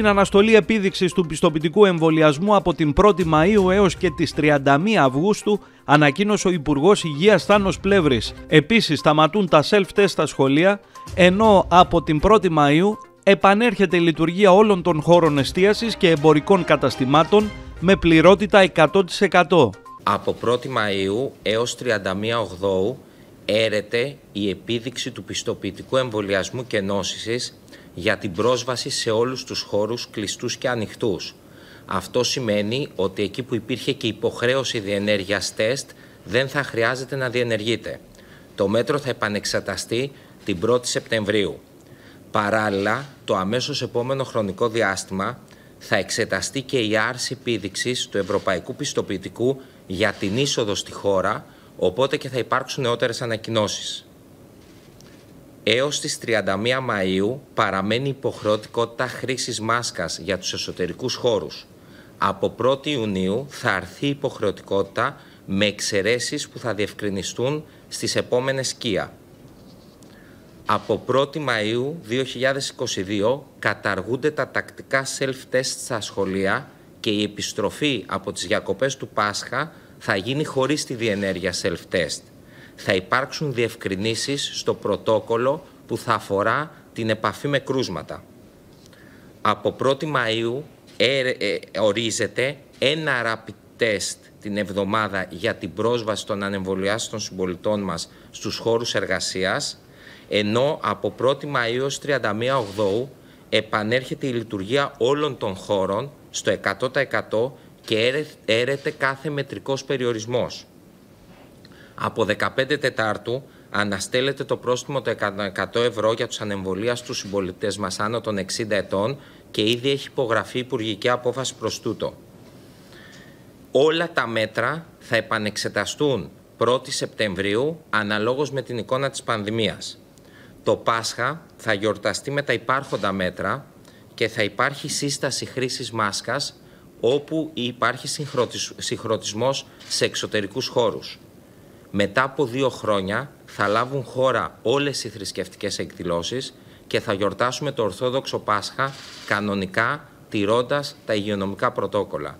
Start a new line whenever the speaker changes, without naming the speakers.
την αναστολή επίδειξης του πιστοποιητικού εμβολιασμού από την 1η Μαΐου έως και τις 31 Αυγούστου ανακοίνωσε ο Υπουργός Υγείας Θάνος Πλεύρης. Επίσης σταματούν τα self-test στα σχολεία, ενώ από την 1η Μαΐου επανέρχεται η λειτουργία όλων των χώρων εστίασης και εμπορικών καταστημάτων με πληρότητα 100%.
Από 1η Μαΐου έως 31 Οκτώου έρεται η επίδειξη του πιστοποιητικού εμβολιασμού και νόσησης για την πρόσβαση σε όλους τους χώρους κλειστούς και ανοιχτούς. Αυτό σημαίνει ότι εκεί που υπήρχε και υποχρέωση διενέργειας τεστ δεν θα χρειάζεται να διενεργείται. Το μέτρο θα επανεξεταστεί την 1η Σεπτεμβρίου. Παράλληλα, το αμέσως επόμενο χρονικό διάστημα θα εξεταστεί και η άρση επίδειξης του Ευρωπαϊκού Πιστοποιητικού για την είσοδο στη χώρα, οπότε και θα υπάρξουν νεότερες ανακοινώσεις. Έως τις 31 Μαΐου παραμένει υποχρεωτικότητα χρήσης μάσκας για τους εσωτερικούς χώρους. Από 1η Ιουνίου θα αρθεί υποχρεωτικότητα με εξαιρέσεις που θα διευκρινιστούν στις επόμενες σκία. Από 1η Μαΐου 2022 καταργούνται τα τακτικά self-test στα σχολεία και η επιστροφή από τις διακοπές του Πάσχα θα γίνει χωρίς τη διενέργεια self-test. Θα υπάρξουν διευκρινήσεις στο πρωτόκολλο που θα αφορά την επαφή με κρούσματα. Από 1η Μαΐου ε, ε, ορίζεται ένα rapid test την εβδομάδα για την πρόσβαση των ανεμβολιάσεων των συμπολιτών μας στους χώρους εργασίας ενώ από 1η Μαΐου ως 31 Οκτώου επανέρχεται η λειτουργία όλων των χώρων στο 100% και έρεται κάθε μετρικός περιορισμός. Από 15 Τετάρτου αναστέλλεται το πρόστιμο των 100 ευρώ για τους ανεμβολίας στους συμπολιτές μας άνω των 60 ετών και ήδη έχει υπογραφεί υπουργική απόφαση προς τούτο. Όλα τα μέτρα θα επανεξεταστούν 1η Σεπτεμβρίου αναλόγως με την εικόνα της πανδημίας. Το Πάσχα θα γιορταστεί με τα υπάρχοντα μέτρα και θα υπάρχει σύσταση χρήσης μάσκας όπου υπάρχει συγχρονισμός σε εξωτερικούς χώρους. Μετά από δύο χρόνια θα λάβουν χώρα όλες οι θρησκευτικές εκδηλώσεις και θα γιορτάσουμε το Ορθόδοξο Πάσχα κανονικά τηρώντας τα υγειονομικά πρωτόκολλα.